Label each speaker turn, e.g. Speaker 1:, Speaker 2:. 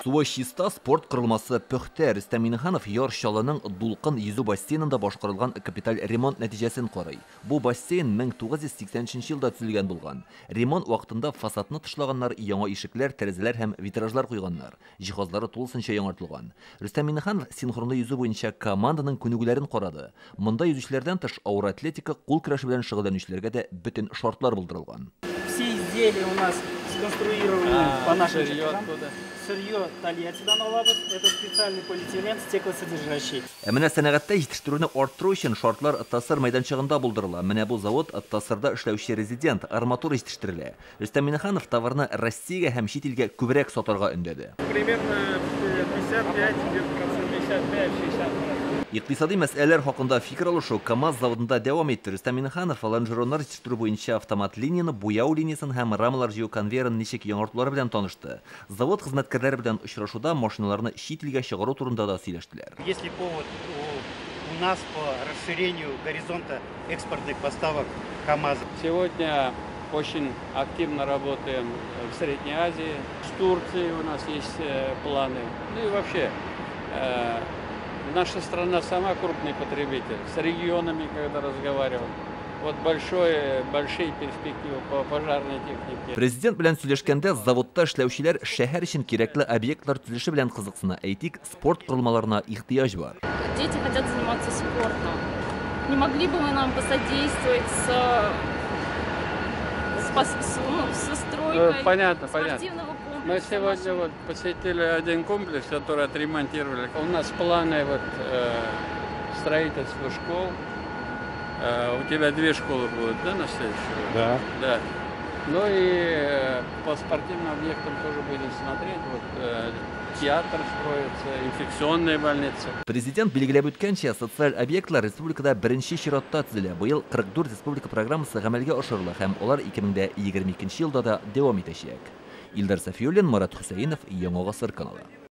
Speaker 1: Суы чиста спорт құрылмасы пөхтә Рөстәм Миннеханов яр шалының Дулкын йөзү бассейнында башкарылган капиталь ремонт нәтиҗәсен карый. Бу бассейн 1983 елда төзелгән булган. Ремонт вакытында фасадны тышлаганнар, яңа ишекләр, тәрәзәләр һәм витражлар куйганнар. Җиһазлары тулысынча яңартылган. Рөстәм Миннеханов синхронлы йөзү буенча команданың күнегүләрен карады. Монда yüзүчеләрдән тыш авыр атлетика, кул көрәше белән шөгыльләнүчеләргә дә бөтен шартлар булдырылган.
Speaker 2: Все изделия у нас сконструированы
Speaker 3: А,
Speaker 2: по нашим
Speaker 3: сырье
Speaker 2: чертежам.
Speaker 3: откуда?
Speaker 2: Сырье Тольятти алабыз. Это специальный полиэтилен стеклосодержащий.
Speaker 1: Ә менә сәнәгатьтә җитештерүне арттыру өчен шартлар Тасыр мәйданчыгында булдырыла. Менә бу завод Тасырда эшләүче резидент арматура җитештерелә. Рөстәм Миннеханов товарны Россиягә һәм чит илгә күбрәк сатарга өндәде.
Speaker 3: Примерно 55 55-60
Speaker 1: Икътисади мәсьәләләр хакында фикер алышу КАМАЗ заводында дәвам итте. Рөстәм Миннеханов лонжероннар җитештерү буенча автомат линияны, буяу линиясын һәм рамалар җыю конвейерын ничек яңартулар белән танышты. Завод хезмәткәрләре белән очрашуда машиналарны чит илгә чыгару турында да сөйләштеләр.
Speaker 4: Есть ли повод у, нас по расширению горизонта экспортных поставок КАМАЗа?
Speaker 3: Сегодня очень активно работаем в Средней Азии. С Турцией у нас есть э, планы. Ну и вообще, э, наша страна сама крупный потребитель. С регионами, когда разговаривал, вот большое, большие перспективы по пожарной технике.
Speaker 1: Президент белән сөйләшкәндә заводта эшләүчеләр шәһәр өчен кирәкле объектлар төзелеше белән кызыксына. Әйтик, спорт корылмаларына ихтыяҗ бар.
Speaker 5: Дети хотят заниматься спортом. Не могли бы вы нам посодействовать с, с, ну, со стройкой
Speaker 3: Э, Понятно, понятно.
Speaker 5: спортивного комплекса?
Speaker 3: Мы сегодня вот посетили один комплекс, который отремонтировали. У нас планы вот э, строительства школ. Э, у тебя две школы будут, да, на следующий год?
Speaker 4: Да.
Speaker 3: Да. Ну и э, по спортивным объектам тоже будем смотреть. Вот э, театр строится, инфекционная больница.
Speaker 1: Президент билгеләп үткәнчә, социаль объектлар республикада беренче чиратта төзелә. Быел 44 республика программасы гамәлгә ашырыла һәм алар 2022 елда да дәвам итәчәк. Илдар Сафиуллин, Марат Хусейнов, гасыр каналы.